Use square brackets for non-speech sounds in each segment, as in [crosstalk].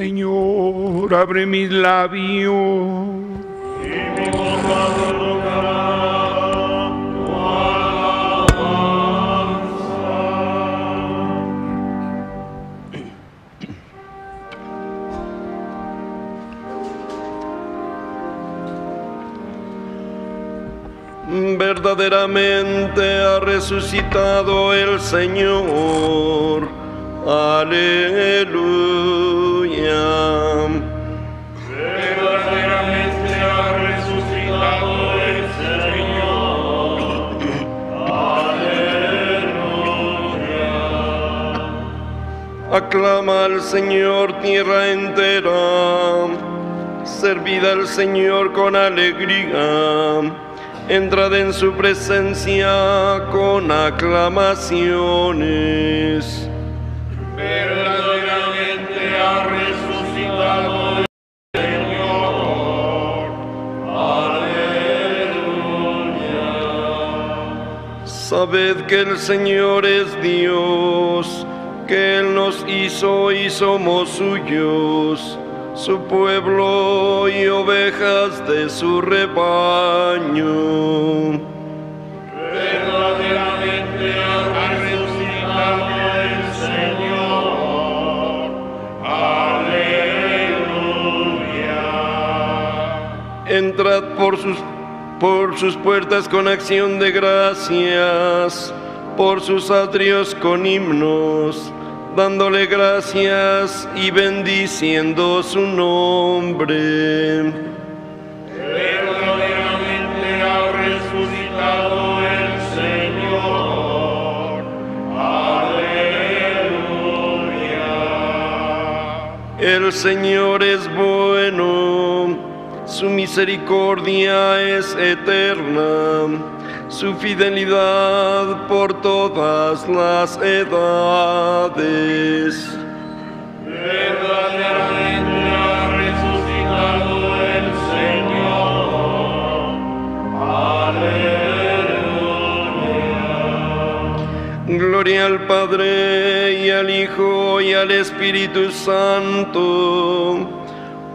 Señor, abre mis labios. Y mi boca tu alabanza. Verdaderamente ha resucitado el Señor. Aleluya. Señor. Aclama al Señor tierra entera. Servid al Señor con alegría. Entrad en su presencia con aclamaciones. Sabed que el Señor es Dios, que Él nos hizo y somos suyos, su pueblo y ovejas de su rebaño. Verdaderamente ha resucitado el Señor. Aleluya. Entrad por sus, por sus puertas con acción de gracias, por sus atrios con himnos, dándole gracias y bendiciendo su nombre. Verdaderamente ha resucitado el Señor. Aleluya. El Señor es bueno, su misericordia es eterna, su fidelidad por todas las edades. Verdaderamente ha resucitado el Señor. Aleluya. Gloria al Padre y al Hijo y al Espíritu Santo,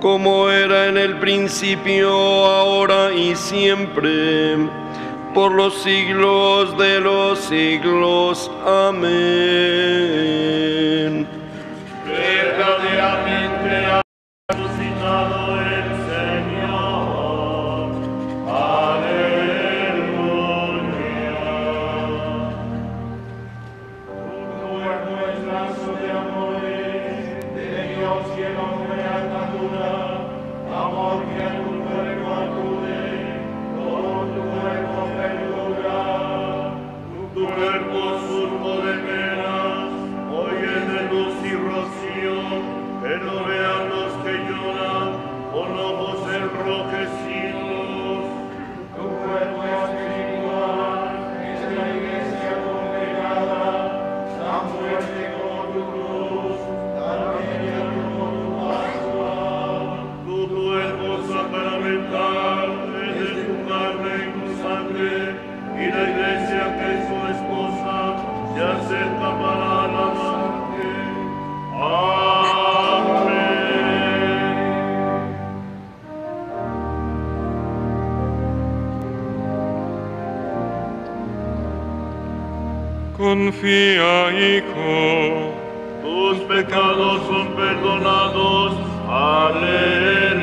como era en el principio, ahora y siempre, por los siglos de los siglos. Amén. Pecados son perdonados. Aleluya.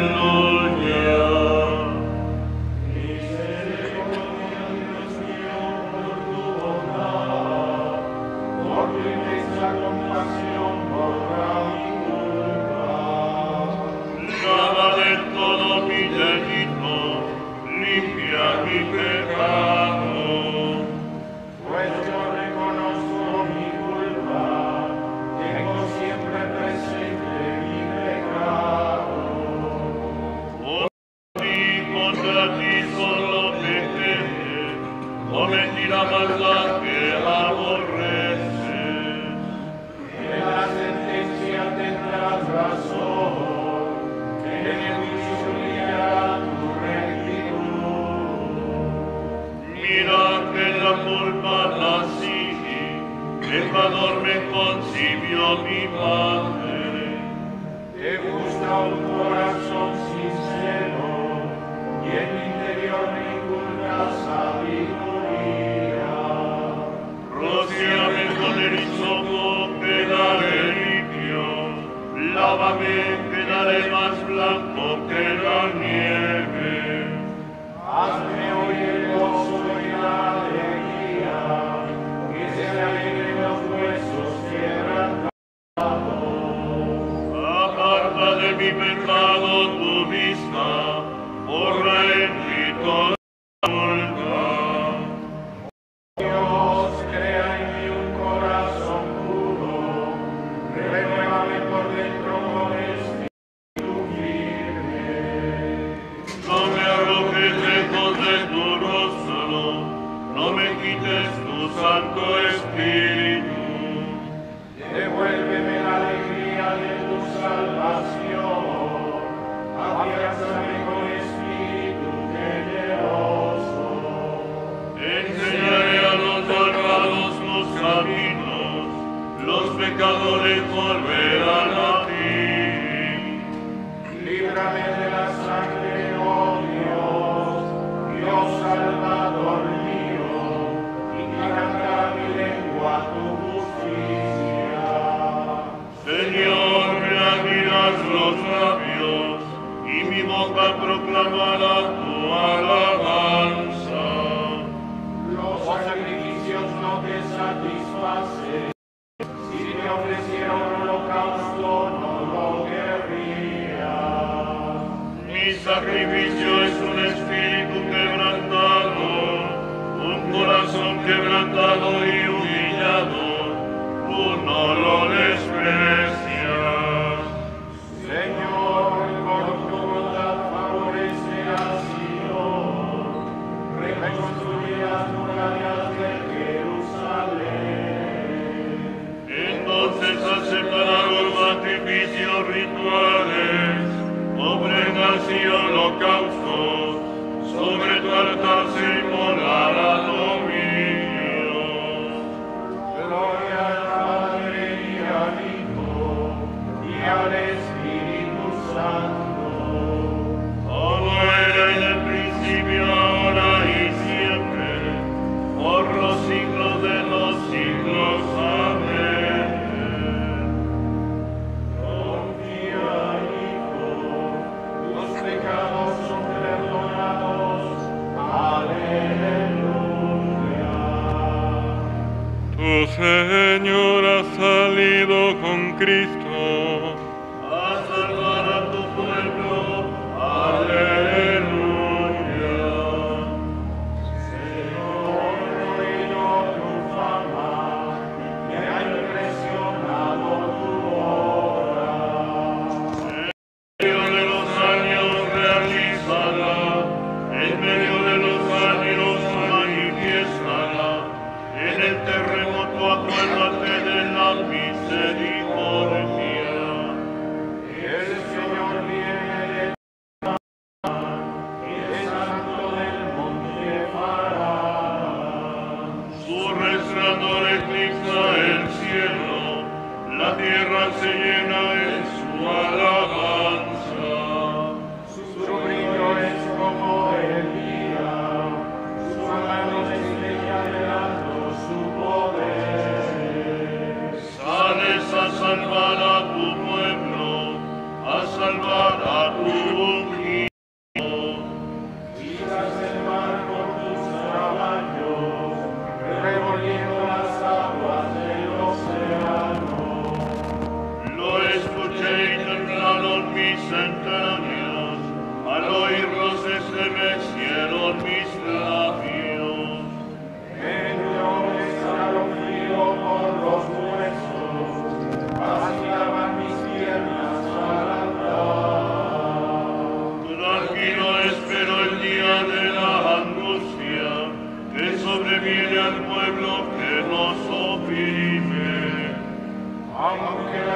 Aunque la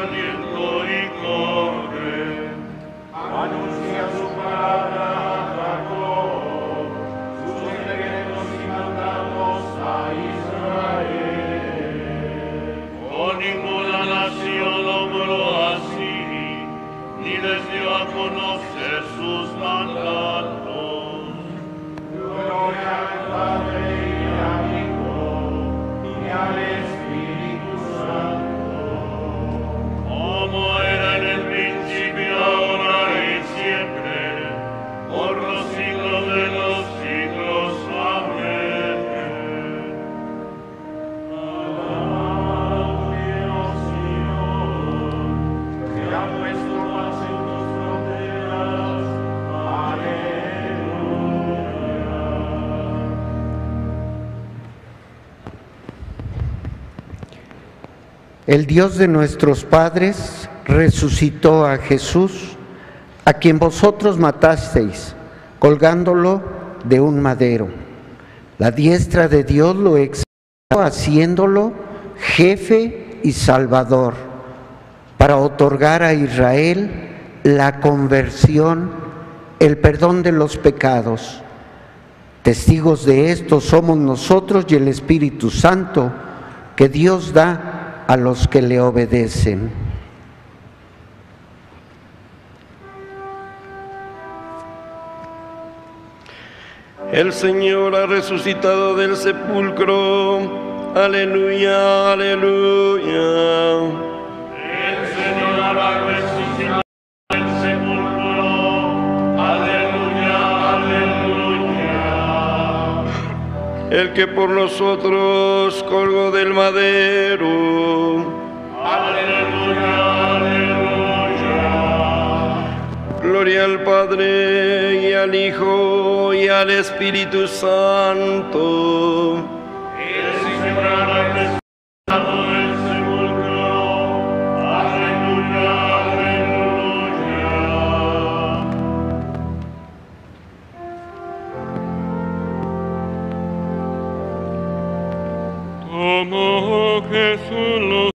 Ni el torico re anuncia su palabra a vos sus secretos y mandamos a Israel. Oh ninguna nación lo murió así ni deseó conocer sus mandatos. El Dios de nuestros padres resucitó a Jesús, a quien vosotros matasteis, colgándolo de un madero. La diestra de Dios lo exaltó haciéndolo jefe y salvador, para otorgar a Israel la conversión, el perdón de los pecados. Testigos de esto somos nosotros y el Espíritu Santo que Dios da a los que le obedecen. El Señor ha resucitado del sepulcro. Aleluya, aleluya. el que por nosotros colgó del madero. Aleluya, aleluya. Gloria al Padre y al Hijo y al Espíritu Santo. El che sullo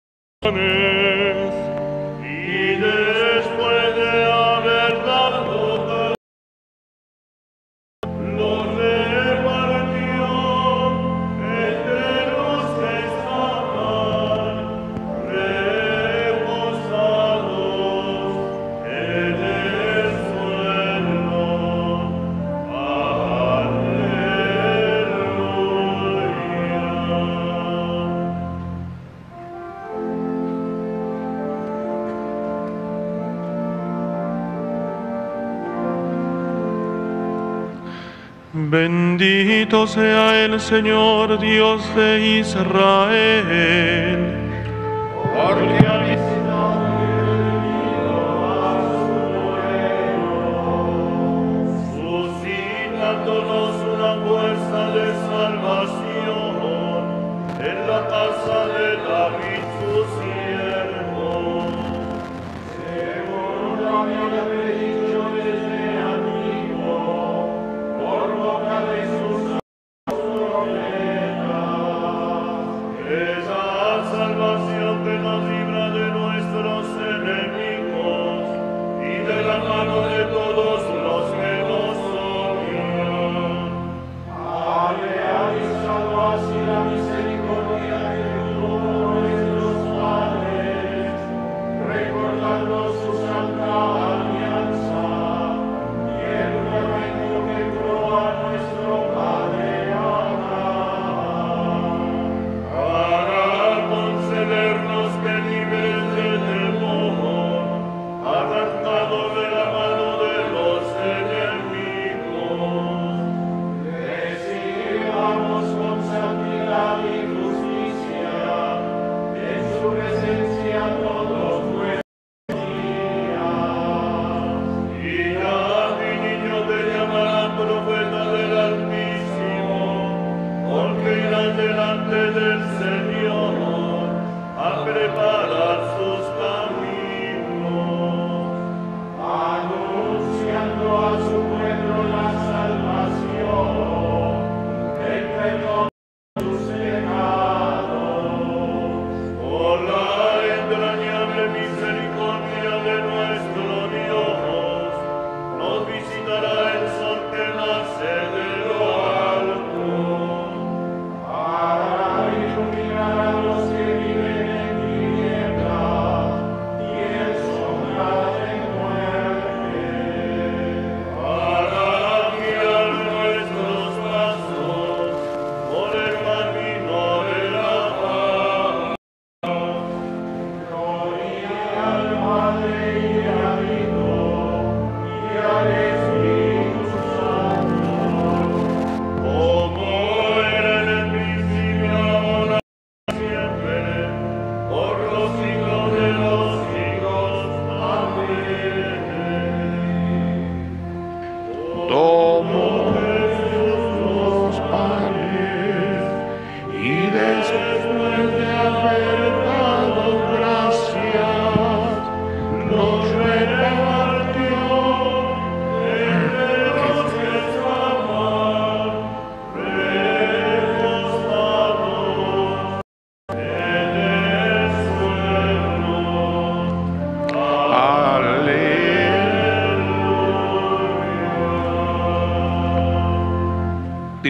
Sea el Señor Dios de Israel.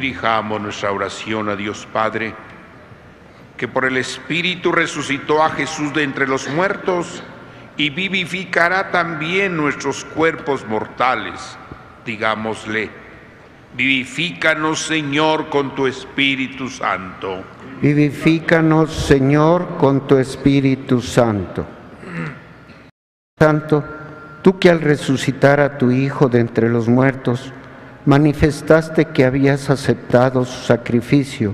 Dirijamos nuestra oración a Dios Padre, que por el Espíritu resucitó a Jesús de entre los muertos y vivificará también nuestros cuerpos mortales. Digámosle, vivifícanos Señor con tu Espíritu Santo. Vivifícanos, Señor, con tu Espíritu Santo. Santo, tú que al resucitar a tu Hijo de entre los muertos, manifestaste que habías aceptado su sacrificio,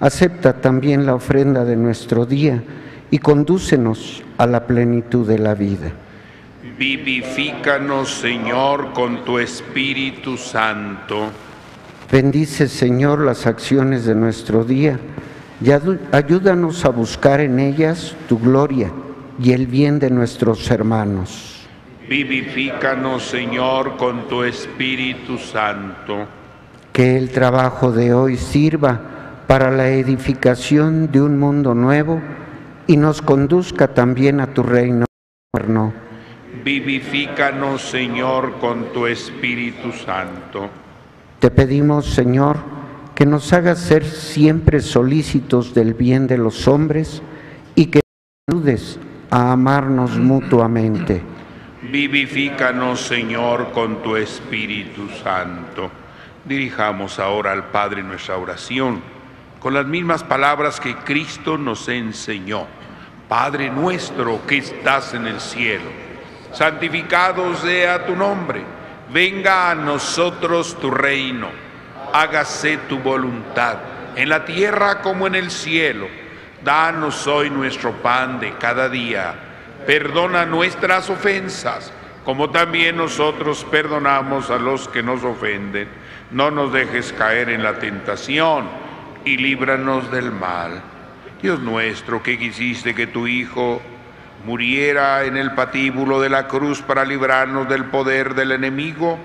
acepta también la ofrenda de nuestro día y condúcenos a la plenitud de la vida. Vivifícanos, Señor, con tu Espíritu Santo. Bendice, Señor, las acciones de nuestro día y ayúdanos a buscar en ellas tu gloria y el bien de nuestros hermanos. Vivifícanos, Señor, con tu Espíritu Santo. Que el trabajo de hoy sirva para la edificación de un mundo nuevo y nos conduzca también a tu reino eterno. Vivifícanos, Señor, con tu Espíritu Santo. Te pedimos, Señor, que nos hagas ser siempre solícitos del bien de los hombres y que nos ayudes a amarnos mutuamente. Vivifícanos, Señor, con tu Espíritu Santo. Dirijamos ahora al Padre nuestra oración con las mismas palabras que Cristo nos enseñó. Padre nuestro que estás en el cielo, santificado sea tu nombre, venga a nosotros tu reino, hágase tu voluntad, en la tierra como en el cielo. Danos hoy nuestro pan de cada día Perdona nuestras ofensas, como también nosotros perdonamos a los que nos ofenden. No nos dejes caer en la tentación y líbranos del mal. Dios nuestro, que quisiste que tu Hijo muriera en el patíbulo de la cruz para librarnos del poder del enemigo,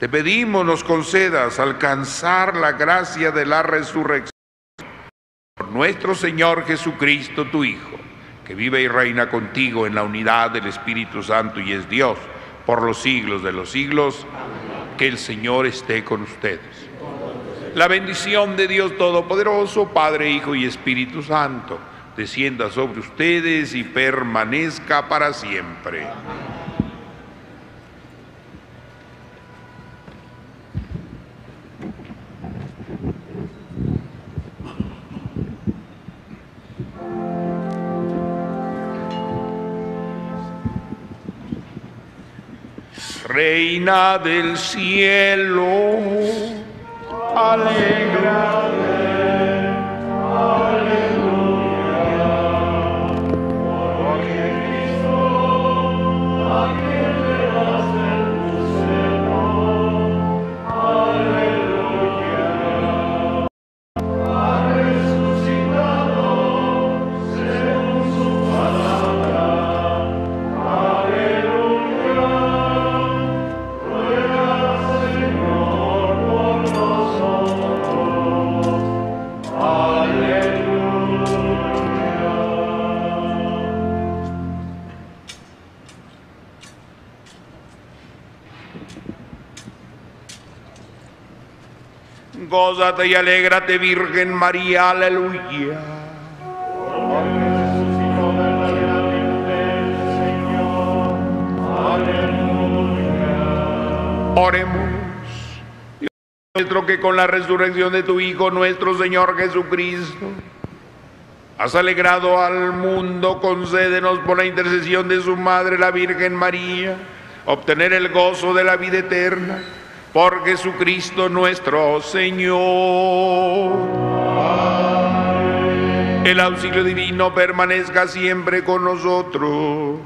te pedimos nos concedas alcanzar la gracia de la resurrección por nuestro Señor Jesucristo, tu Hijo que vive y reina contigo en la unidad del Espíritu Santo y es Dios por los siglos de los siglos. Que el Señor esté con ustedes. La bendición de Dios Todopoderoso, Padre, Hijo y Espíritu Santo, descienda sobre ustedes y permanezca para siempre. Reina del cielo, alegrate. Y alégrate, Virgen María, aleluya. Oremos. Dios nuestro que con la resurrección de tu Hijo, nuestro Señor Jesucristo, has alegrado al mundo, concédenos por la intercesión de su Madre, la Virgen María, obtener el gozo de la vida eterna por Jesucristo nuestro Señor. El auxilio divino permanezca siempre con nosotros.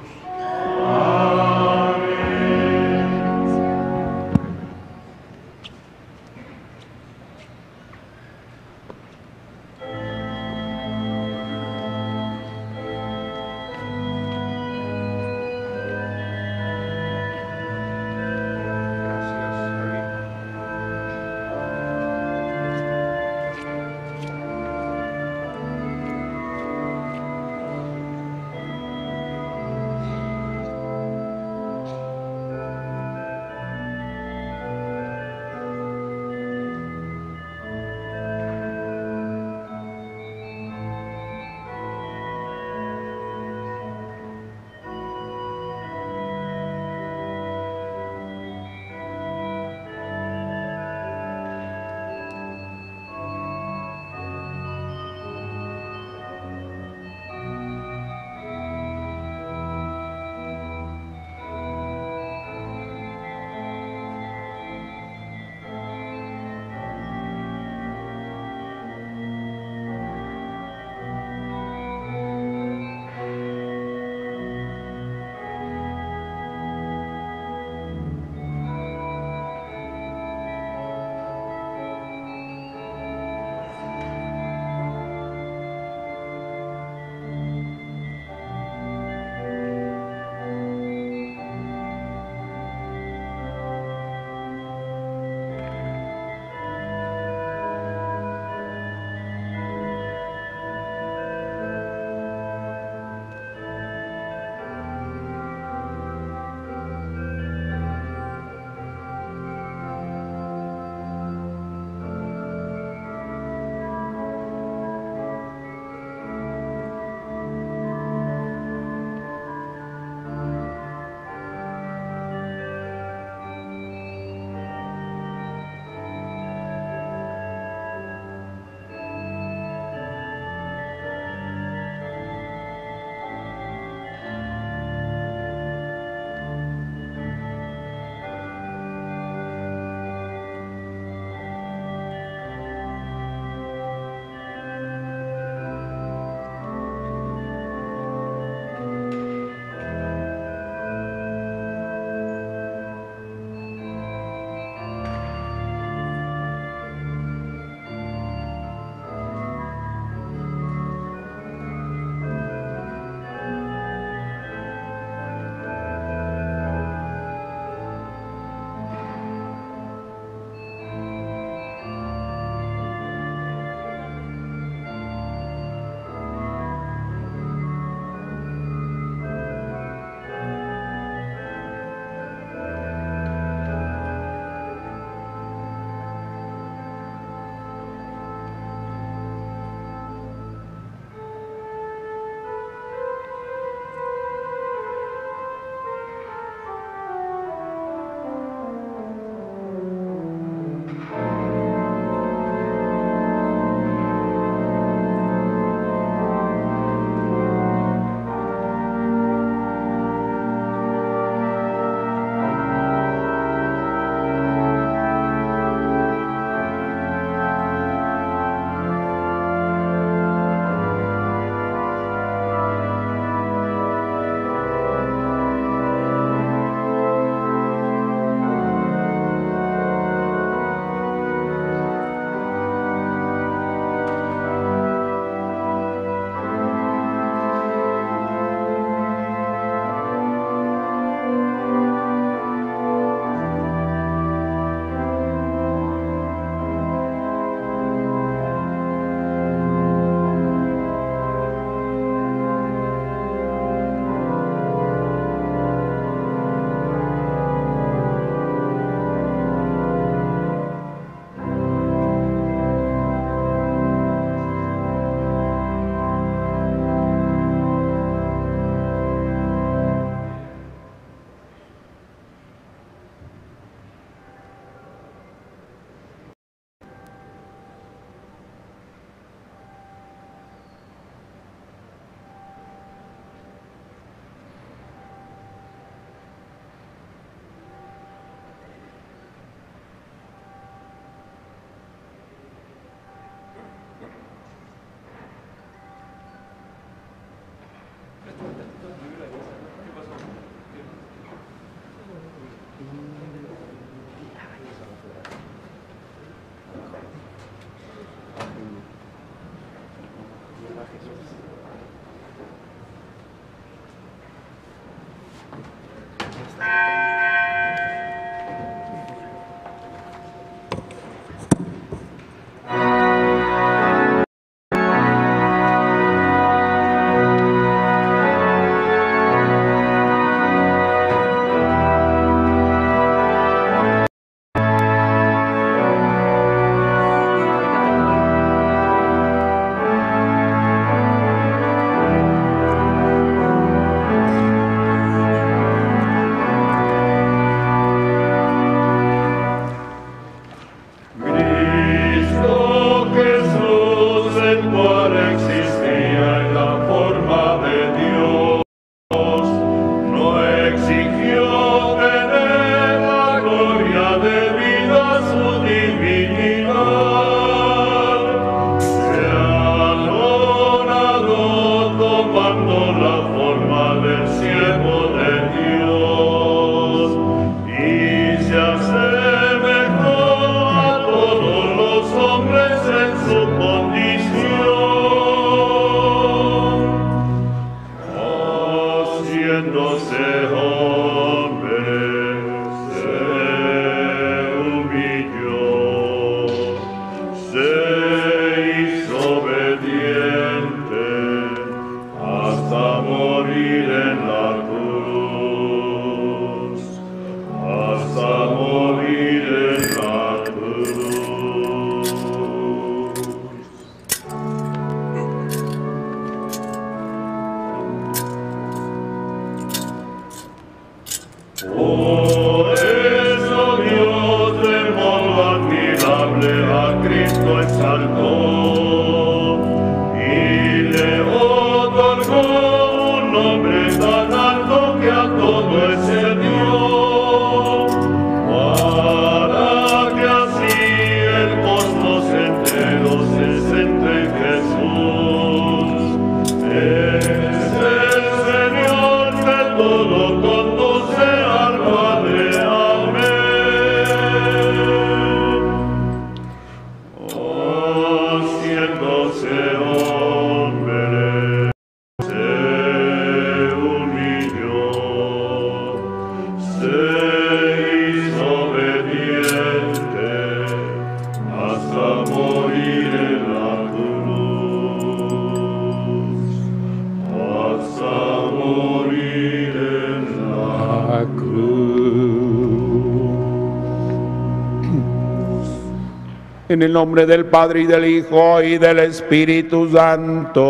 En el nombre del Padre y del Hijo y del Espíritu Santo.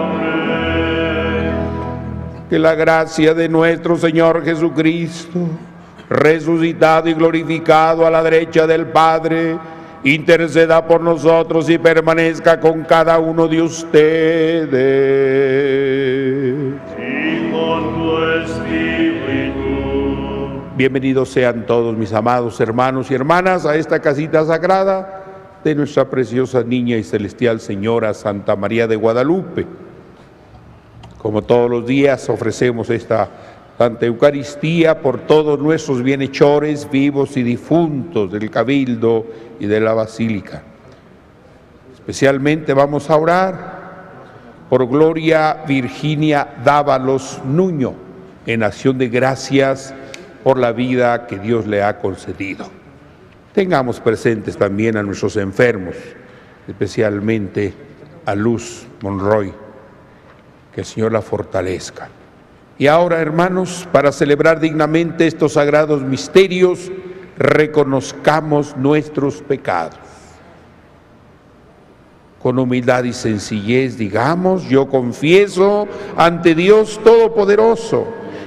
Amén. Que la gracia de nuestro Señor Jesucristo, resucitado y glorificado a la derecha del Padre, interceda por nosotros y permanezca con cada uno de ustedes. Bienvenidos sean todos mis amados hermanos y hermanas a esta casita sagrada de nuestra preciosa niña y celestial Señora Santa María de Guadalupe. Como todos los días ofrecemos esta Santa Eucaristía por todos nuestros bienhechores vivos y difuntos del Cabildo y de la Basílica. Especialmente vamos a orar por Gloria Virginia Dávalos Nuño, en acción de gracias por la vida que Dios le ha concedido. Tengamos presentes también a nuestros enfermos, especialmente a Luz Monroy, que el Señor la fortalezca. Y ahora, hermanos, para celebrar dignamente estos sagrados misterios, reconozcamos nuestros pecados con humildad y sencillez, digamos, yo confieso ante Dios Todopoderoso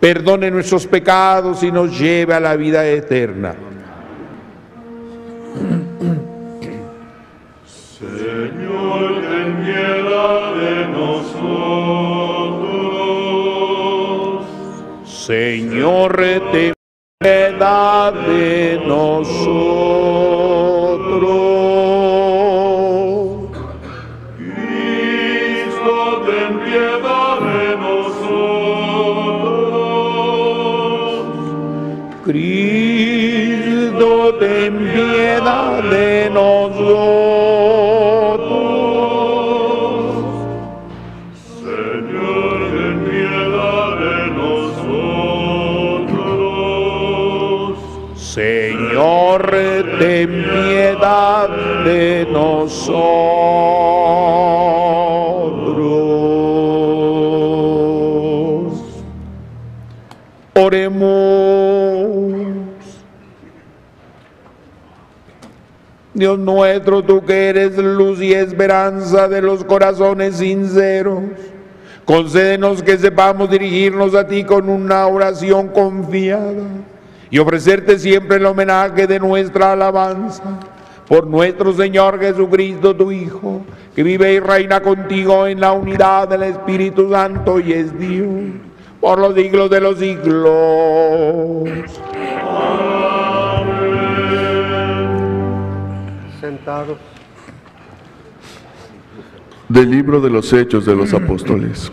perdone nuestros pecados y nos lleve a la vida eterna. Señor, ten piedad de nosotros. Señor, ten piedad de nosotros. De nosotros. Oremos. Dios nuestro, tú que eres luz y esperanza de los corazones sinceros, concédenos que sepamos dirigirnos a ti con una oración confiada y ofrecerte siempre el homenaje de nuestra alabanza por nuestro Señor Jesucristo, tu Hijo, que vive y reina contigo en la unidad del Espíritu Santo y es Dios por los siglos de los siglos. Sentados. Del libro de los Hechos de los Apóstoles.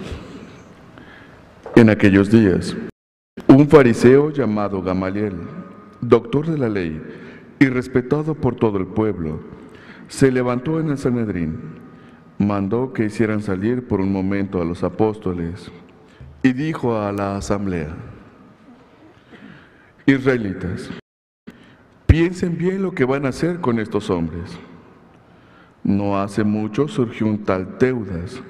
En aquellos días, un fariseo llamado Gamaliel, doctor de la ley y respetado por todo el pueblo, se levantó en el Sanedrín, mandó que hicieran salir por un momento a los apóstoles y dijo a la asamblea, Israelitas, piensen bien lo que van a hacer con estos hombres. No hace mucho surgió un tal Teudas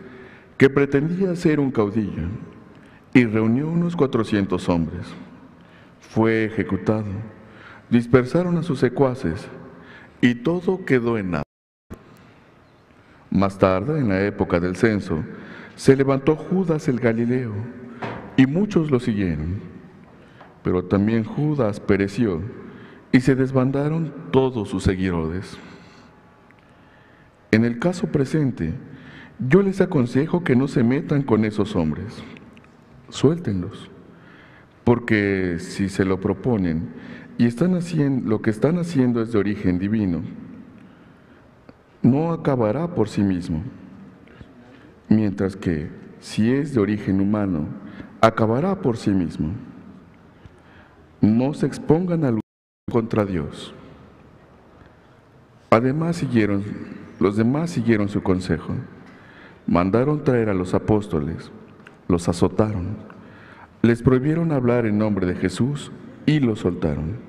que pretendía ser un caudillo y reunió unos 400 hombres. Fue ejecutado, dispersaron a sus secuaces y todo quedó en nada. Más tarde, en la época del censo, se levantó Judas el Galileo y muchos lo siguieron. Pero también Judas pereció y se desbandaron todos sus seguidores. En el caso presente, yo les aconsejo que no se metan con esos hombres. Suéltenlos. Porque si se lo proponen y están haciendo, lo que están haciendo es de origen divino, no acabará por sí mismo. Mientras que si es de origen humano, acabará por sí mismo. No se expongan a luchar contra Dios. Además siguieron, los demás siguieron su consejo. Mandaron traer a los apóstoles, los azotaron, les prohibieron hablar en nombre de Jesús y los soltaron.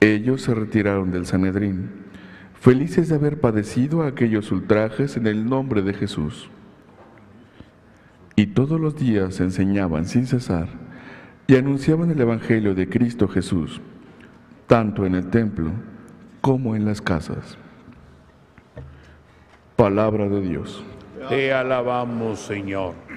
Ellos se retiraron del Sanedrín, felices de haber padecido aquellos ultrajes en el nombre de Jesús. Y todos los días enseñaban sin cesar y anunciaban el Evangelio de Cristo Jesús, tanto en el templo como en las casas. Palabra de Dios. Te alabamos, Señor.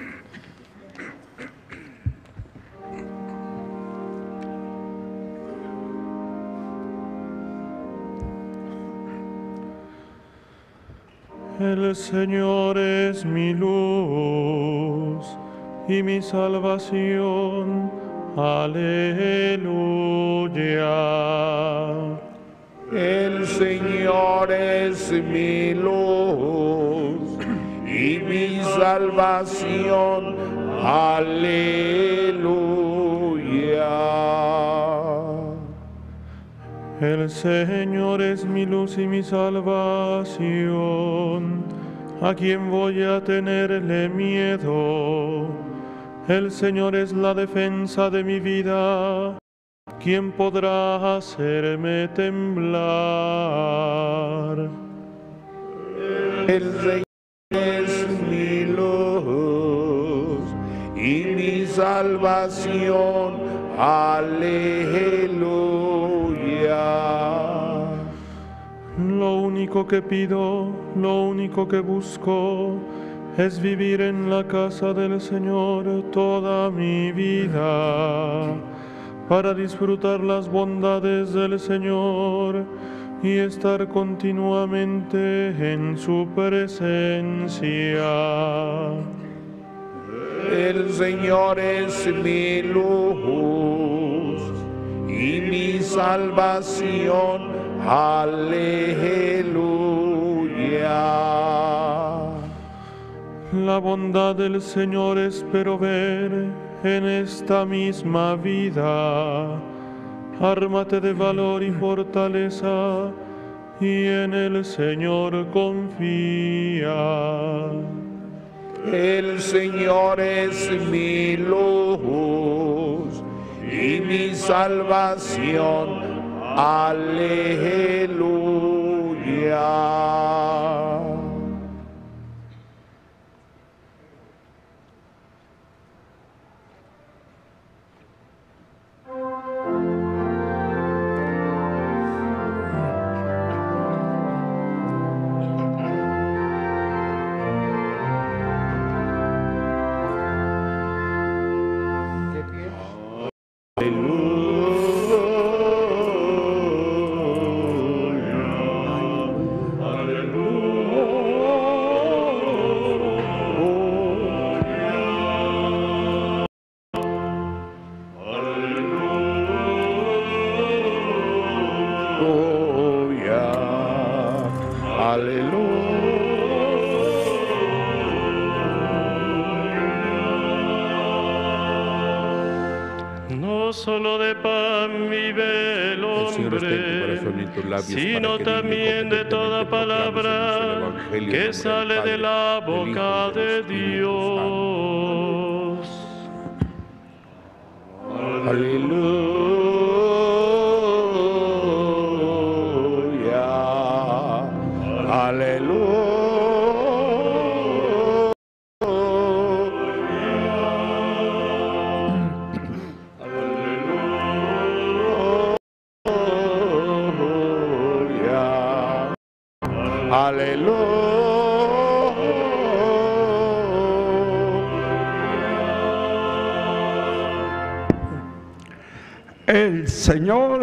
El Señor es mi luz y mi salvación. Aleluya. El Señor es mi luz y mi salvación. Aleluya. El Señor es mi luz y mi salvación. ¿A quién voy a tenerle miedo? El Señor es la defensa de mi vida. ¿Quién podrá hacerme temblar? El Señor es mi luz y mi salvación. Lo único que pido, lo único que busco, es vivir en la casa del Señor toda mi vida, para disfrutar las bondades del Señor y estar continuamente en su presencia. El Señor es mi luz y mi salvación. Aleluya. La bondad del Señor espero ver en esta misma vida. Ármate de valor y fortaleza y en el Señor confía. El Señor es mi luz y mi salvación. Aleluya. Aleluya. Sino también de toda palabra que sale de la boca de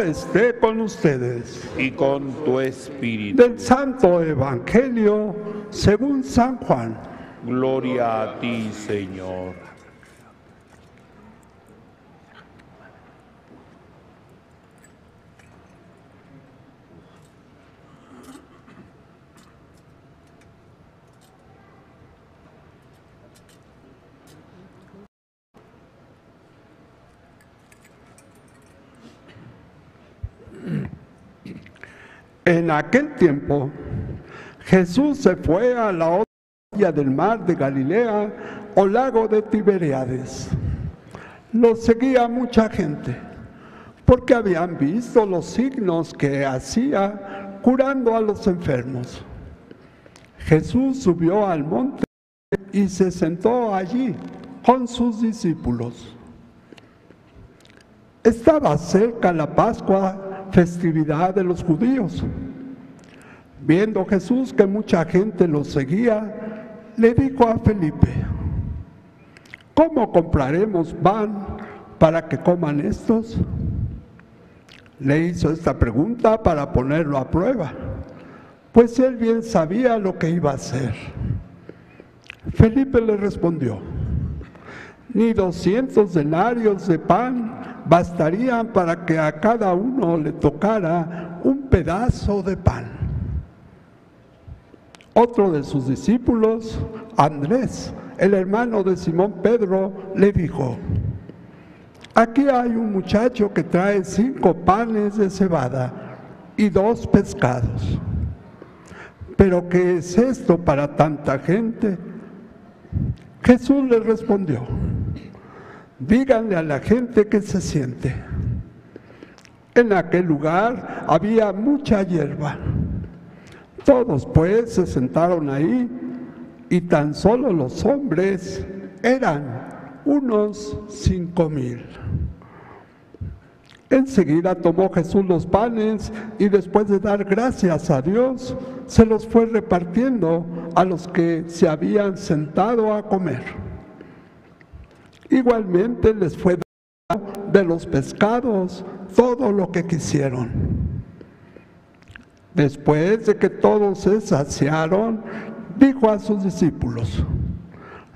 esté con ustedes. Y con tu espíritu. Del Santo Evangelio según San Juan. Gloria a ti, Señor. En aquel tiempo, Jesús se fue a la otra orilla del mar de Galilea o lago de Tiberíades. Lo seguía mucha gente, porque habían visto los signos que hacía curando a los enfermos. Jesús subió al monte y se sentó allí con sus discípulos. Estaba cerca la Pascua, festividad de los judíos. Viendo Jesús que mucha gente lo seguía, le dijo a Felipe, ¿cómo compraremos pan para que coman estos? Le hizo esta pregunta para ponerlo a prueba, pues él bien sabía lo que iba a hacer. Felipe le respondió, ni doscientos denarios de pan bastarían para que a cada uno le tocara un pedazo de pan. Otro de sus discípulos, Andrés, el hermano de Simón Pedro, le dijo, aquí hay un muchacho que trae cinco panes de cebada y dos pescados. Pero ¿qué es esto para tanta gente? Jesús le respondió, díganle a la gente que se siente. En aquel lugar había mucha hierba. Todos pues se sentaron ahí y tan solo los hombres eran unos cinco mil. Enseguida tomó Jesús los panes y después de dar gracias a Dios, se los fue repartiendo a los que se habían sentado a comer. Igualmente les fue dado de los pescados todo lo que quisieron. Después de que todos se saciaron, dijo a sus discípulos,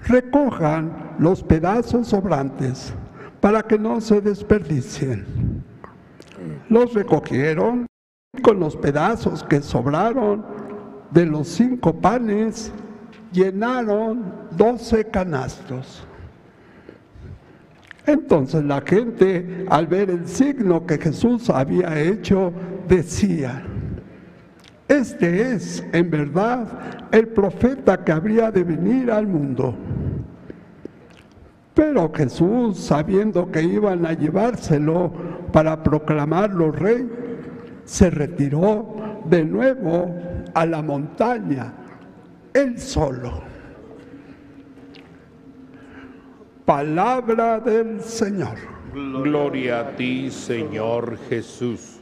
recojan los pedazos sobrantes para que no se desperdicien. Los recogieron y con los pedazos que sobraron de los cinco panes, llenaron doce canastos. Entonces la gente, al ver el signo que Jesús había hecho, decía, este es en verdad el profeta que habría de venir al mundo. Pero Jesús, sabiendo que iban a llevárselo para proclamarlo rey, se retiró de nuevo a la montaña, él solo. Palabra del Señor. Gloria a ti, Señor Jesús.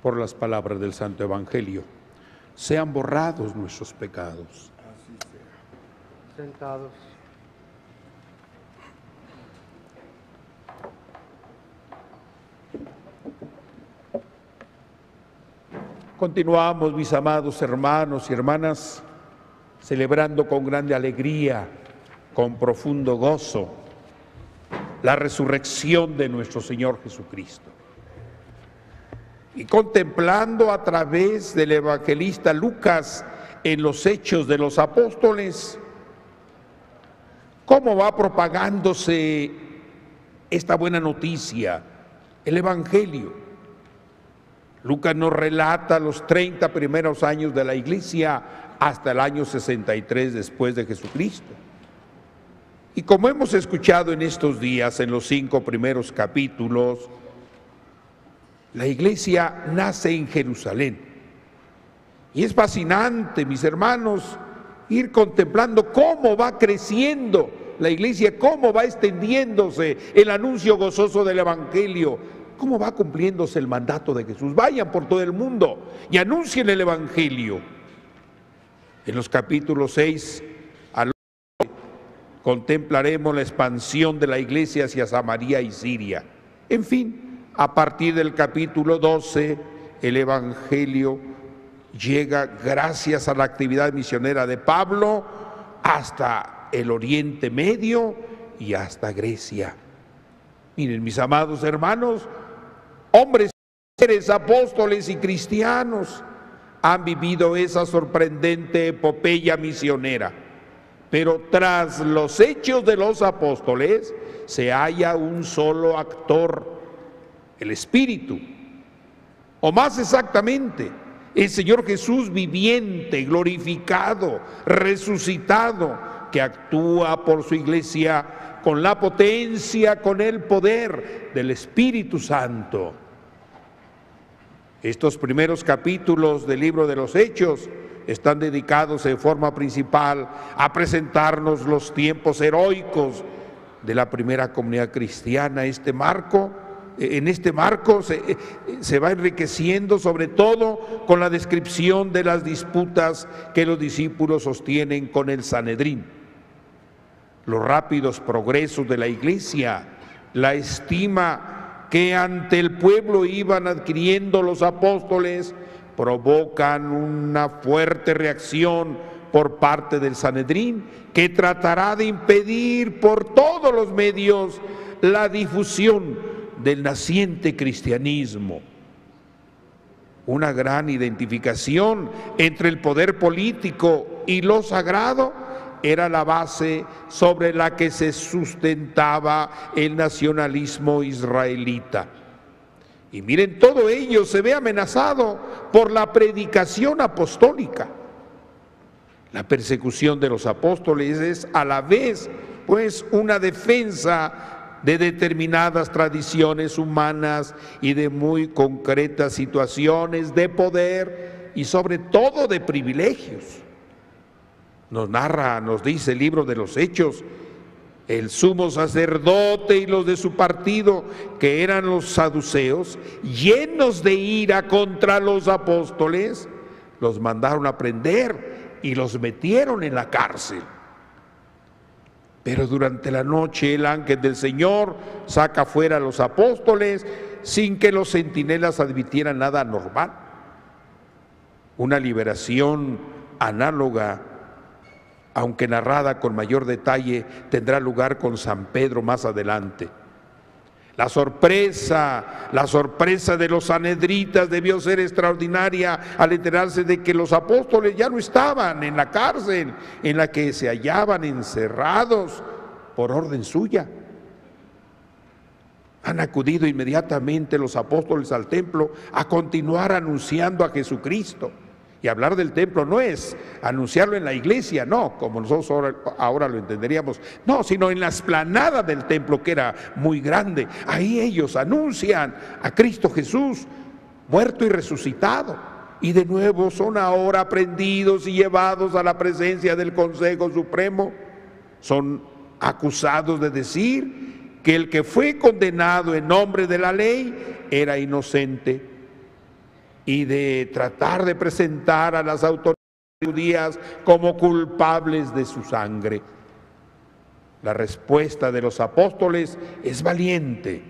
Por las palabras del Santo Evangelio, sean borrados nuestros pecados. Sentados. Continuamos, mis amados hermanos y hermanas, celebrando con grande alegría, con profundo gozo, la resurrección de nuestro Señor Jesucristo. Y contemplando a través del evangelista Lucas en los hechos de los apóstoles, cómo va propagándose esta buena noticia, el Evangelio. Lucas nos relata los 30 primeros años de la iglesia hasta el año 63 después de Jesucristo. Y como hemos escuchado en estos días, en los cinco primeros capítulos, la iglesia nace en Jerusalén. Y es fascinante, mis hermanos, ir contemplando cómo va creciendo la iglesia, cómo va extendiéndose el anuncio gozoso del Evangelio, cómo va cumpliéndose el mandato de Jesús. Vayan por todo el mundo y anuncien el Evangelio. En los capítulos 6 al 8 contemplaremos la expansión de la iglesia hacia Samaria y Siria. En fin, a partir del capítulo 12, el Evangelio llega gracias a la actividad misionera de Pablo hasta el Oriente Medio y hasta Grecia. Miren, mis amados hermanos, hombres, mujeres, apóstoles y cristianos han vivido esa sorprendente epopeya misionera. Pero tras los hechos de los apóstoles se halla un solo actor, el Espíritu. O más exactamente, el Señor Jesús viviente, glorificado, resucitado, que actúa por su iglesia con la potencia, con el poder del Espíritu Santo. Estos primeros capítulos del libro de los Hechos están dedicados en forma principal a presentarnos los tiempos heroicos de la primera comunidad cristiana. Este marco, en este marco se, se, va enriqueciendo sobre todo con la descripción de las disputas que los discípulos sostienen con el Sanedrín. Los rápidos progresos de la iglesia, la estima que ante el pueblo iban adquiriendo los apóstoles provocan una fuerte reacción por parte del Sanedrín que tratará de impedir por todos los medios la difusión del naciente cristianismo. Una gran identificación entre el poder político y lo sagrado era la base sobre la que se sustentaba el nacionalismo israelita. Y miren, todo ello se ve amenazado por la predicación apostólica. La persecución de los apóstoles es a la vez, pues, una defensa de determinadas tradiciones humanas y de muy concretas situaciones de poder y sobre todo de privilegios nos narra, nos dice el libro de los Hechos, el sumo sacerdote y los de su partido, que eran los saduceos, llenos de ira contra los apóstoles, los mandaron a prender y los metieron en la cárcel. Pero durante la noche el ángel del Señor saca fuera a los apóstoles sin que los centinelas advirtieran nada normal. Una liberación análoga aunque narrada con mayor detalle, tendrá lugar con San Pedro más adelante. La sorpresa, la sorpresa de los sanedritas debió ser extraordinaria al enterarse de que los apóstoles ya no estaban en la cárcel en la que se hallaban encerrados por orden suya. Han acudido inmediatamente los apóstoles al templo a continuar anunciando a Jesucristo. Y hablar del templo no es anunciarlo en la iglesia, no, como nosotros ahora, lo entenderíamos, no, sino en la esplanada del templo que era muy grande. Ahí ellos anuncian a Cristo Jesús muerto y resucitado. Y de nuevo son ahora prendidos y llevados a la presencia del Consejo Supremo. Son acusados de decir que el que fue condenado en nombre de la ley era inocente y de tratar de presentar a las autoridades judías como culpables de su sangre. La respuesta de los apóstoles es valiente.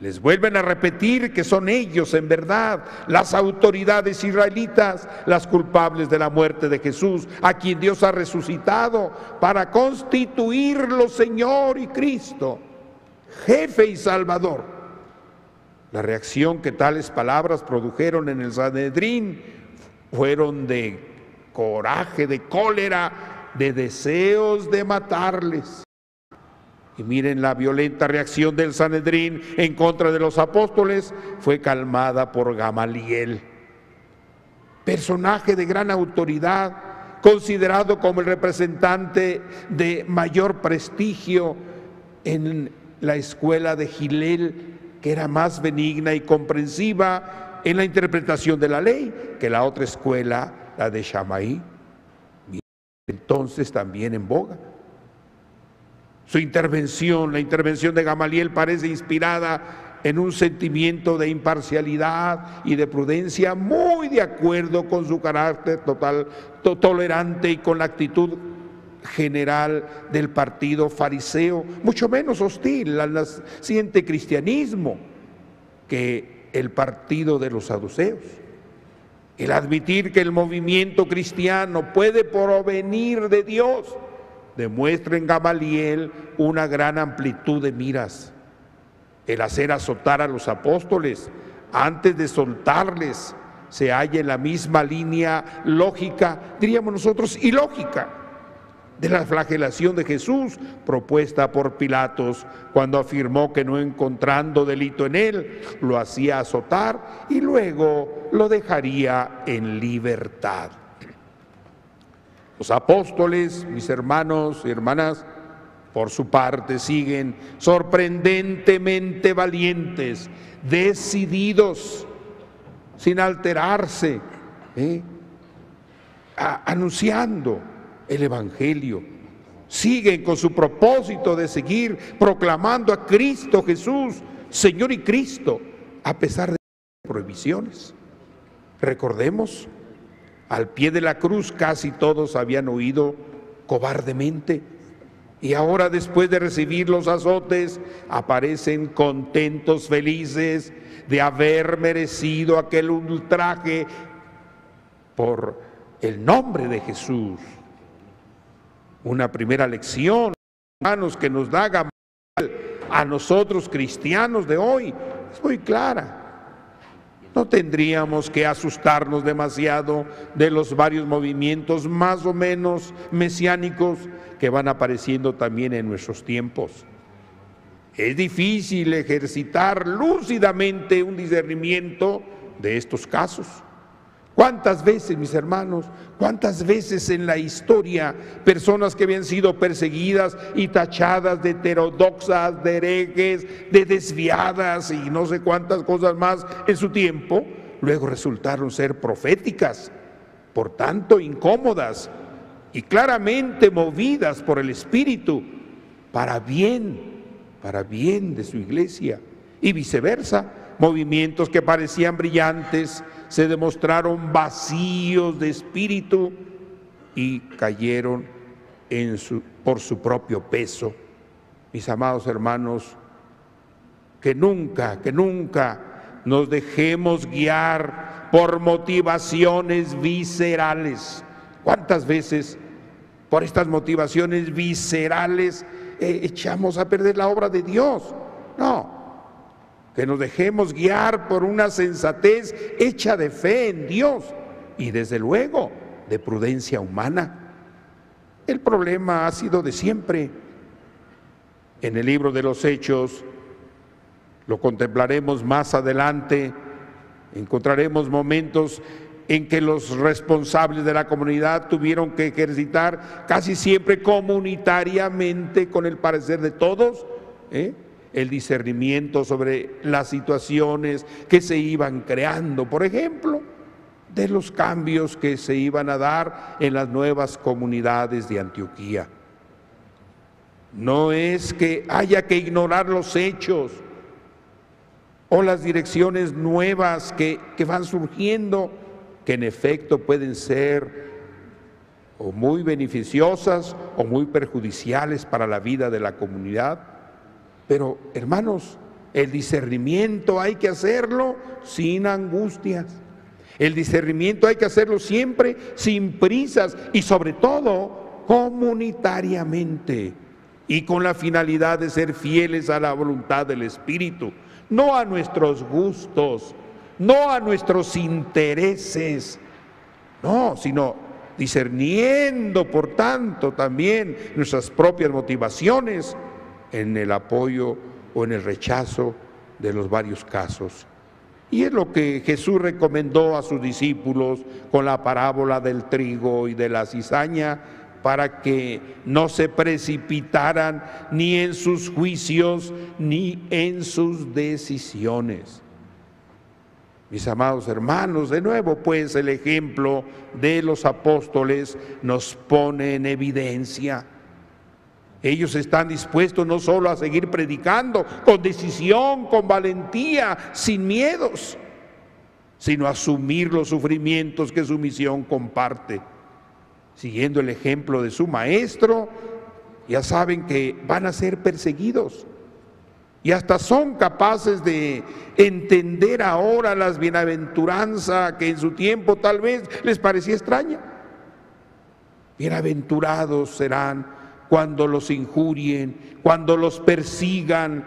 Les vuelven a repetir que son ellos, en verdad, las autoridades israelitas, las culpables de la muerte de Jesús, a quien Dios ha resucitado para constituirlo Señor y Cristo, jefe y Salvador. La reacción que tales palabras produjeron en el Sanedrín fueron de coraje, de cólera, de deseos de matarles. Y miren la violenta reacción del Sanedrín en contra de los apóstoles fue calmada por Gamaliel, personaje de gran autoridad, considerado como el representante de mayor prestigio en la escuela de Gilel que era más benigna y comprensiva en la interpretación de la ley que la otra escuela, la de Shammai. entonces también en boga. Su intervención, la intervención de Gamaliel parece inspirada en un sentimiento de imparcialidad y de prudencia muy de acuerdo con su carácter total, tolerante y con la actitud general del partido fariseo, mucho menos hostil al naciente cristianismo que el partido de los saduceos. El admitir que el movimiento cristiano puede provenir de Dios demuestra en Gamaliel una gran amplitud de miras. El hacer azotar a los apóstoles antes de soltarles se halla en la misma línea lógica, diríamos nosotros, ilógica de la flagelación de Jesús propuesta por Pilatos cuando afirmó que no encontrando delito en él, lo hacía azotar y luego lo dejaría en libertad. Los apóstoles, mis hermanos y hermanas, por su parte siguen sorprendentemente valientes, decididos, sin alterarse, ¿eh? anunciando el Evangelio. Siguen con su propósito de seguir proclamando a Cristo Jesús, Señor y Cristo, a pesar de prohibiciones. Recordemos, al pie de la cruz casi todos habían huido cobardemente y ahora después de recibir los azotes aparecen contentos, felices de haber merecido aquel ultraje por el nombre de Jesús. Una primera lección, hermanos, que nos da a nosotros cristianos de hoy es muy clara. No tendríamos que asustarnos demasiado de los varios movimientos más o menos mesiánicos que van apareciendo también en nuestros tiempos. Es difícil ejercitar lúcidamente un discernimiento de estos casos. ¿Cuántas veces, mis hermanos, cuántas veces en la historia personas que habían sido perseguidas y tachadas de heterodoxas, de herejes, de desviadas y no sé cuántas cosas más en su tiempo, luego resultaron ser proféticas, por tanto incómodas y claramente movidas por el Espíritu para bien, para bien de su iglesia y viceversa, movimientos que parecían brillantes, se demostraron vacíos de espíritu y cayeron en su, por su propio peso. Mis amados hermanos, que nunca, que nunca nos dejemos guiar por motivaciones viscerales. ¿Cuántas veces por estas motivaciones viscerales eh, echamos a perder la obra de Dios? No, que nos dejemos guiar por una sensatez hecha de fe en Dios y desde luego de prudencia humana. El problema ha sido de siempre. En el libro de los Hechos, lo contemplaremos más adelante, encontraremos momentos en que los responsables de la comunidad tuvieron que ejercitar casi siempre comunitariamente con el parecer de todos. ¿eh? El discernimiento sobre las situaciones que se iban creando, por ejemplo, de los cambios que se iban a dar en las nuevas comunidades de Antioquía. No es que haya que ignorar los hechos o las direcciones nuevas que, que van surgiendo, que en efecto pueden ser o muy beneficiosas o muy perjudiciales para la vida de la comunidad pero hermanos, el discernimiento hay que hacerlo sin angustias. El discernimiento hay que hacerlo siempre sin prisas y sobre todo comunitariamente y con la finalidad de ser fieles a la voluntad del Espíritu, no a nuestros gustos, no a nuestros intereses, no, sino discerniendo, por tanto, también nuestras propias motivaciones en el apoyo o en el rechazo de los varios casos. Y es lo que Jesús recomendó a sus discípulos con la parábola del trigo y de la cizaña para que no se precipitaran ni en sus juicios ni en sus decisiones. Mis amados hermanos, de nuevo pues el ejemplo de los apóstoles nos pone en evidencia. Ellos están dispuestos no solo a seguir predicando con decisión, con valentía, sin miedos, sino a asumir los sufrimientos que su misión comparte. Siguiendo el ejemplo de su maestro, ya saben que van a ser perseguidos y hasta son capaces de entender ahora las bienaventuranzas que en su tiempo tal vez les parecía extraña. Bienaventurados serán cuando los injurien, cuando los persigan,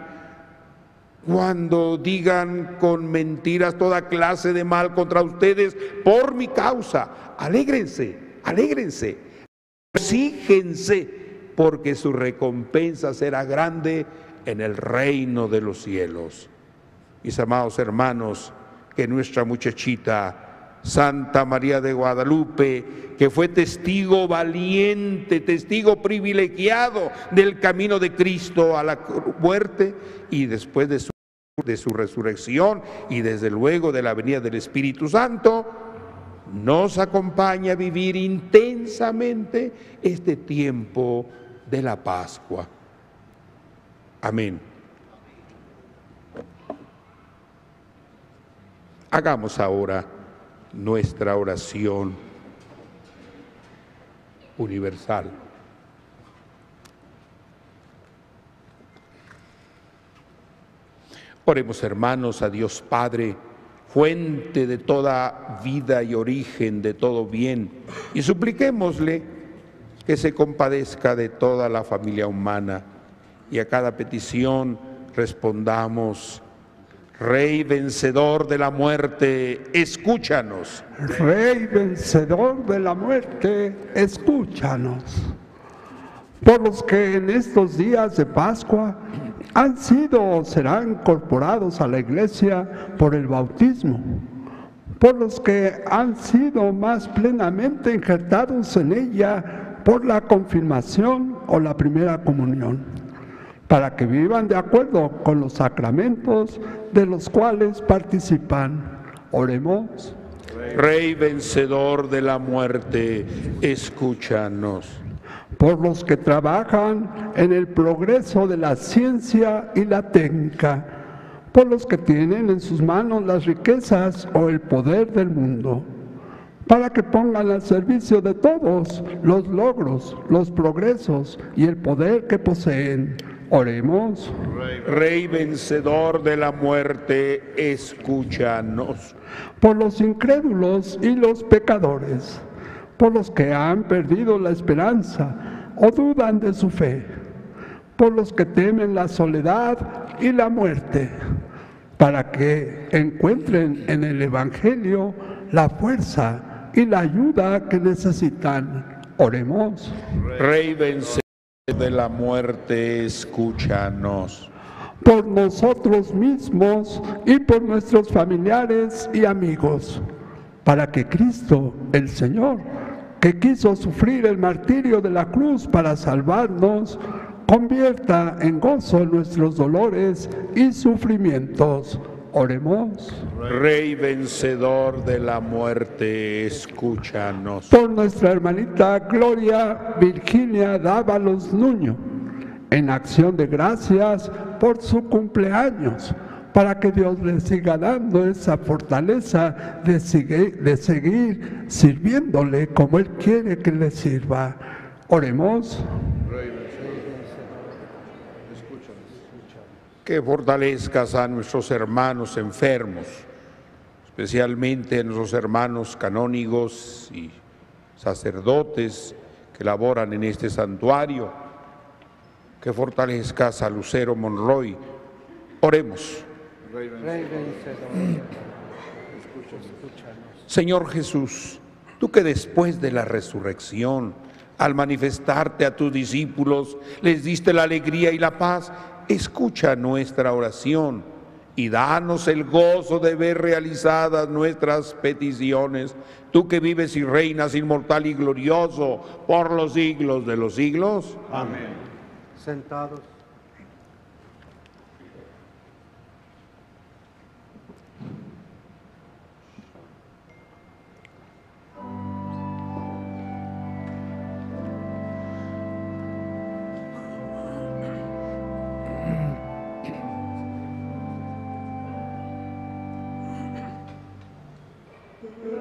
cuando digan con mentiras toda clase de mal contra ustedes por mi causa. Alégrense, alégrense, exígense, porque su recompensa será grande en el reino de los cielos. Mis amados hermanos, que nuestra muchachita Santa María de Guadalupe, que fue testigo valiente, testigo privilegiado del camino de Cristo a la muerte y después de su, de su resurrección y desde luego de la venida del Espíritu Santo, nos acompaña a vivir intensamente este tiempo de la Pascua. Amén. Hagamos ahora nuestra oración universal. Oremos hermanos a Dios Padre, fuente de toda vida y origen de todo bien, y supliquémosle que se compadezca de toda la familia humana y a cada petición respondamos, Rey vencedor de la muerte, escúchanos. Rey vencedor de la muerte, escúchanos. Por los que en estos días de Pascua han sido o serán incorporados a la iglesia por el bautismo, por los que han sido más plenamente injertados en ella por la confirmación o la primera comunión para que vivan de acuerdo con los sacramentos de los cuales participan. Oremos. Rey vencedor de la muerte, escúchanos. Por los que trabajan en el progreso de la ciencia y la técnica, por los que tienen en sus manos las riquezas o el poder del mundo, para que pongan al servicio de todos los logros, los progresos y el poder que poseen Oremos. Rey vencedor de la muerte, escúchanos. Por los incrédulos y los pecadores, por los que han perdido la esperanza o dudan de su fe, por los que temen la soledad y la muerte, para que encuentren en el Evangelio la fuerza y la ayuda que necesitan. Oremos. Rey vencedor de la muerte, escúchanos. Por nosotros mismos y por nuestros familiares y amigos, para que Cristo, el Señor, que quiso sufrir el martirio de la cruz para salvarnos, convierta en gozo nuestros dolores y sufrimientos Oremos. Rey vencedor de la muerte, escúchanos. Por nuestra hermanita Gloria Virginia Dávalos Nuño, en acción de gracias por su cumpleaños, para que Dios le siga dando esa fortaleza de seguir, de seguir sirviéndole como Él quiere que le sirva. Oremos. Que fortalezcas a nuestros hermanos enfermos, especialmente a nuestros hermanos canónigos y sacerdotes que laboran en este santuario, que fortalezcas a Lucero Monroy. Oremos. Señor Jesús, tú que después de la resurrección, al manifestarte a tus discípulos, les diste la alegría y la paz, escucha nuestra oración y danos el gozo de ver realizadas nuestras peticiones, tú que vives y reinas inmortal y glorioso por los siglos de los siglos. Amén. Sentados.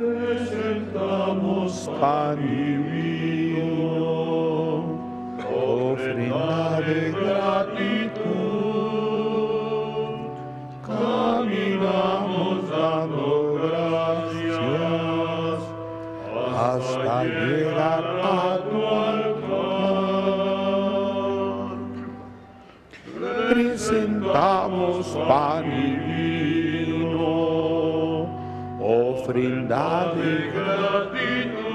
Ofrendamos pan y vino, ofrenda de gratitud. Caminamos dando gracias hasta llegar a tu altar. Presentamos pan y ofrenda de gratitud.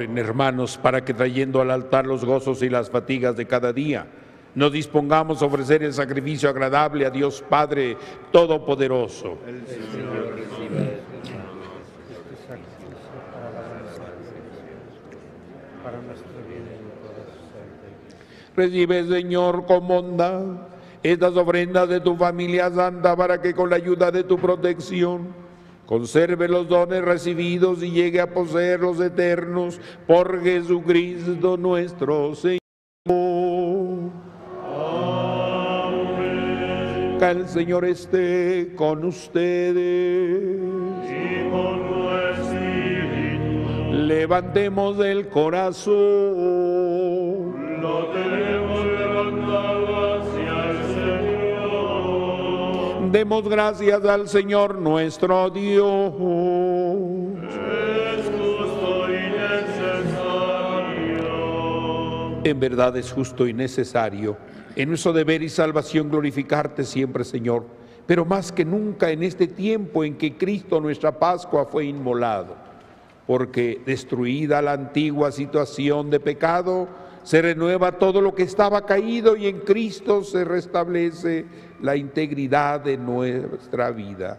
Hermanos para que trayendo al altar los gozos y las fatigas de cada día, nos dispongamos a ofrecer el sacrificio agradable a Dios Padre Todopoderoso. Recibe, Señor, con bondad estas ofrendas de tu familia santa para que con la ayuda de tu protección conserve los dones recibidos y llegue a poseer los eternos por Jesucristo nuestro Señor. Que el Señor esté con ustedes. y con tu espíritu Levantemos el corazón. lo tenemos Demos gracias al Señor nuestro Dios. Es justo y necesario. En verdad es justo y necesario en nuestro deber y salvación glorificarte siempre, Señor, pero más que nunca en este tiempo en que Cristo nuestra Pascua fue inmolado, porque destruida la antigua situación de pecado, se renueva todo lo que estaba caído y en Cristo se restablece la integridad de nuestra vida.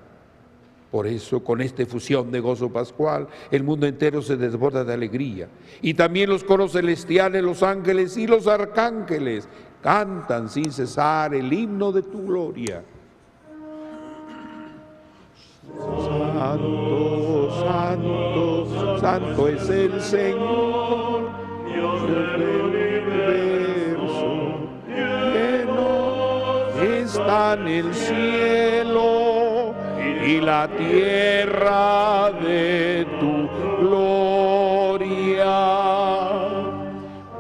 Por eso, con esta efusión de gozo pascual, el mundo entero se desborda de alegría. Y también los coros celestiales, los ángeles y los arcángeles cantan sin cesar el himno de tu gloria. Santo, santo, santo es el Señor, Dios del universo. Lleno está en el cielo y la tierra de tu gloria.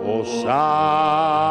Osana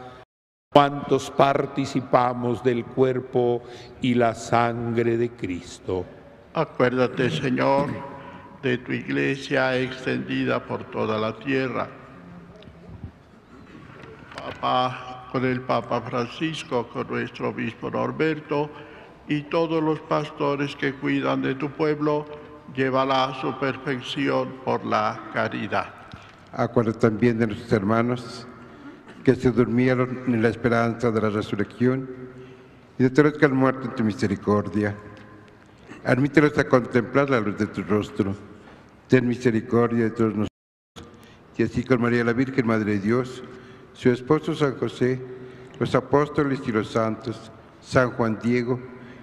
cuantos participamos del cuerpo y la sangre de Cristo. Acuérdate, Señor, de tu iglesia extendida por toda la tierra. Papá, con el Papa Francisco, con nuestro obispo Norberto y todos los pastores que cuidan de tu pueblo, llévala a su perfección por la caridad. Acuérdate también de nuestros hermanos que se durmieron en la esperanza de la resurrección y de todos los que han muerto en tu misericordia. Admítelos a contemplar la luz de tu rostro. Ten misericordia de todos nosotros. Y así con María la Virgen, Madre de Dios, su esposo San José, los apóstoles y los santos, San Juan Diego,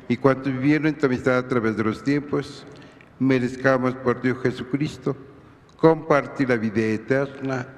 y cuantos vivieron en tu amistad a través de los tiempos, merezcamos por Dios Jesucristo compartir la vida eterna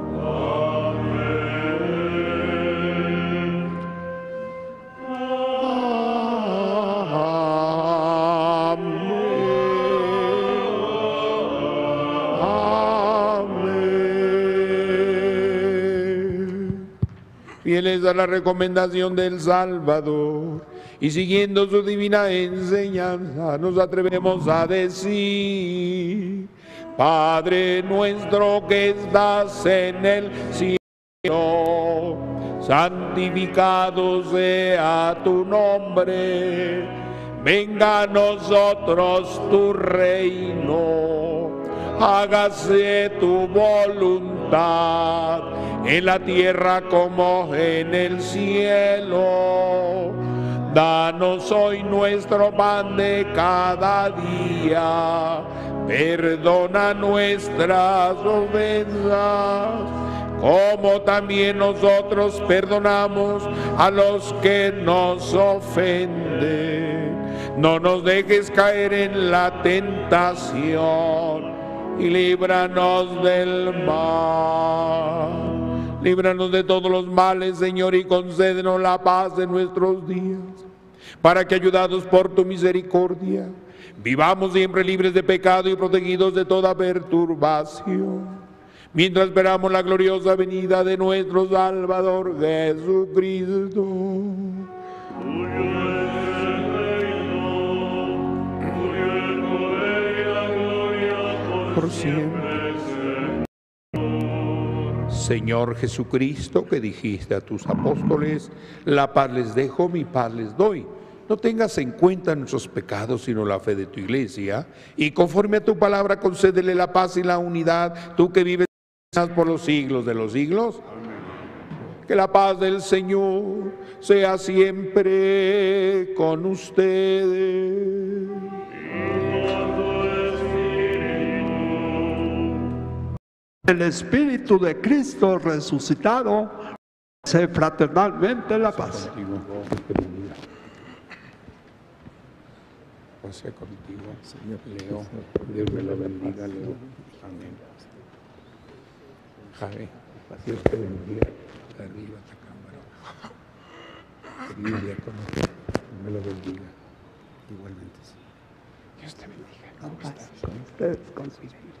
Fieles a la recomendación del Salvador. Y siguiendo su divina enseñanza, nos atrevemos a decir, Padre nuestro que estás en el cielo, santificado sea tu nombre, venga a nosotros tu reino, hágase tu voluntad en la tierra como en el cielo. Danos hoy nuestro pan de cada día, perdona nuestras ofensas como también nosotros perdonamos a los que nos ofenden. No nos dejes caer en la tentación y líbranos del mal. Líbranos de todos los males, Señor, y concédenos la paz en nuestros días. para que ayudados por tu misericordia, vivamos siempre libres de pecado y protegidos de toda perturbación, mientras esperamos la gloriosa venida de nuestro Salvador Jesucristo. Por siempre. Señor Jesucristo, que dijiste a tus apóstoles, la paz les dejo, mi paz les doy. No tengas en cuenta nuestros pecados, sino la fe de tu iglesia, y conforme a tu palabra concédele la paz y la unidad, tú que vives por los siglos de los siglos. Que la paz del Señor sea siempre con ustedes. El Espíritu de Cristo resucitado se fraternalmente la paz. Pase contigo, Señor Leo. Dios me lo bendiga, Leo. Amén. Javi, Dios te bendiga. Arriba esta cámara. Querido diácono, Dios me lo bendiga. Igualmente, sí. Dios te bendiga. ¿Cómo estás? Ustedes con su espíritu.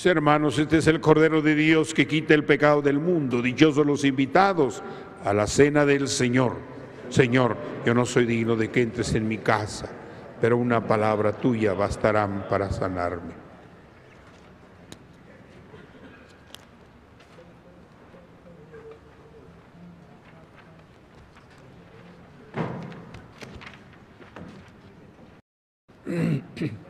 Mis hermanos, este es el Cordero de Dios que quita el pecado del mundo. Dichosos los invitados a la cena del Señor. Señor, yo no soy digno de que entres en mi casa, pero una palabra tuya bastarán para sanarme. [clears throat]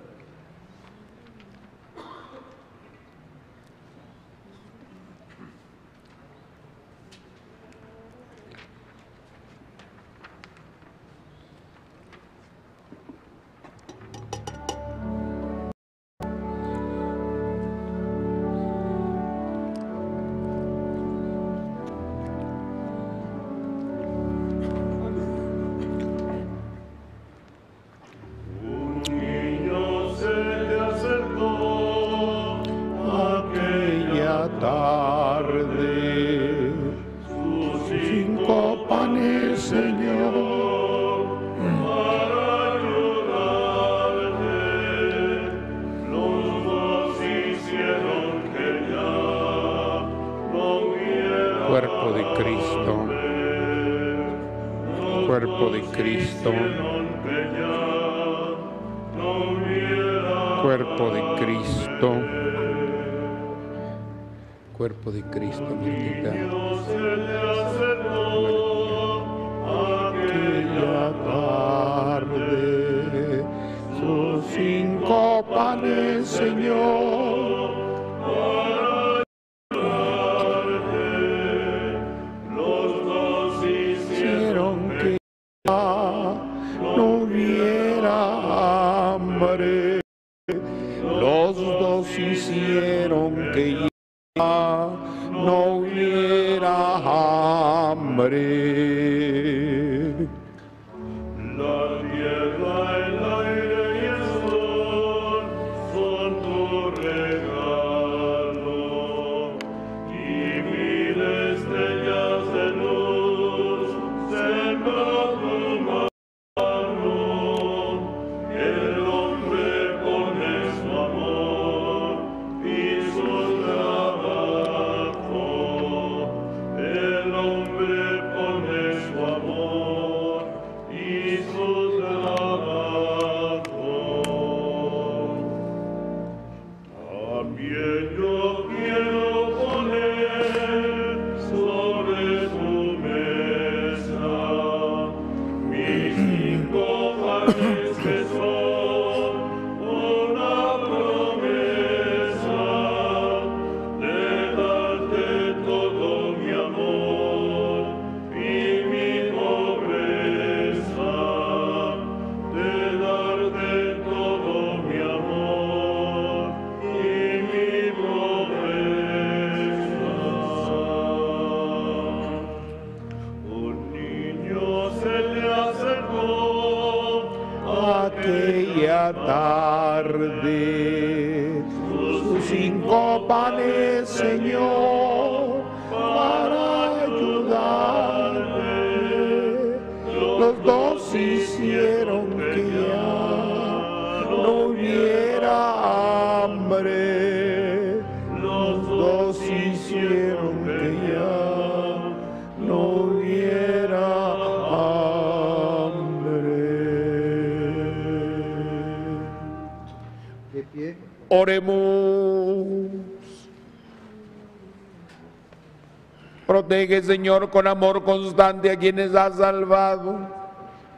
Señor, con amor constante a quienes has salvado,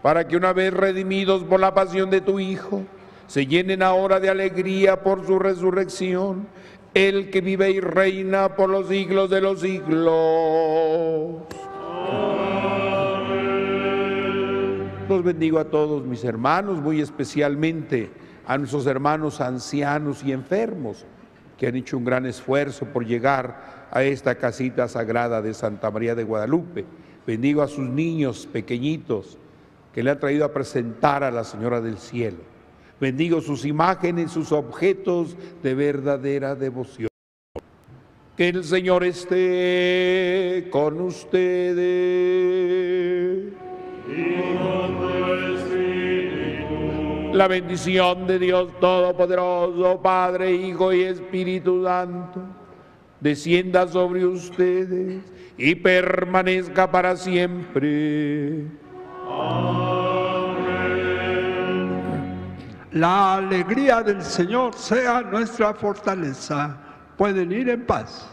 para que una vez redimidos por la pasión de tu Hijo, se llenen ahora de alegría por su resurrección, el que vive y reina por los siglos de los siglos. Los bendigo a todos mis hermanos, muy especialmente a nuestros hermanos ancianos y enfermos que han hecho un gran esfuerzo por llegar a esta casita sagrada de Santa María de Guadalupe. Bendigo a sus niños pequeñitos que le han traído a presentar a la Señora del Cielo. Bendigo sus imágenes, sus objetos de verdadera devoción. Que el Señor esté con ustedes. La bendición de Dios Todopoderoso, Padre, Hijo y Espíritu Santo, descienda sobre ustedes y permanezca para siempre. La alegría del Señor sea nuestra fortaleza. Pueden ir en paz.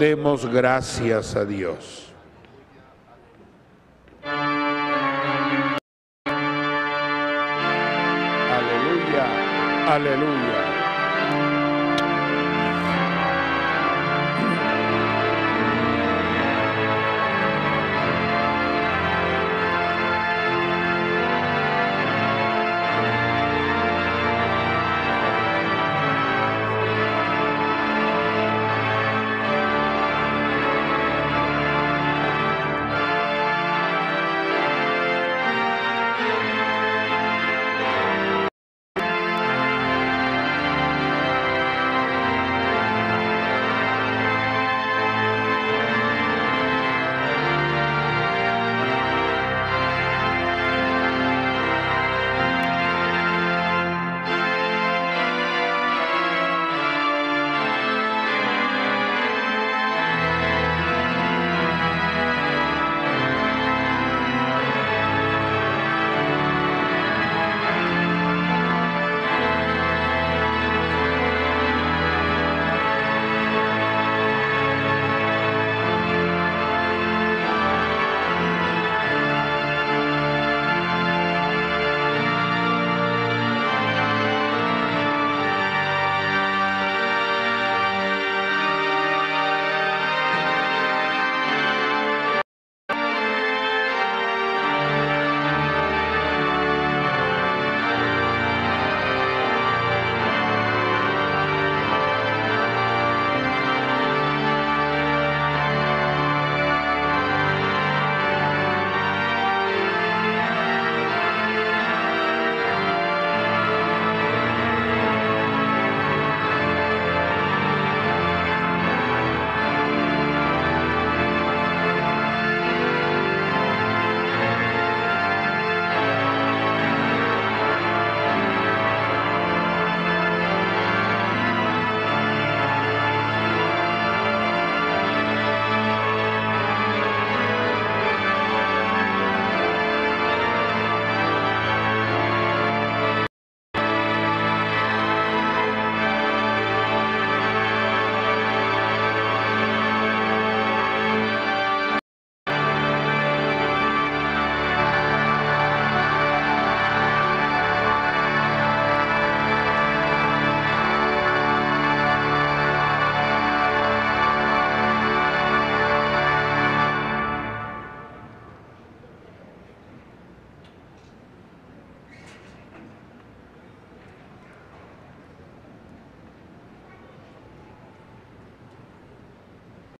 Demos gracias a Dios. Aleluya, aleluya.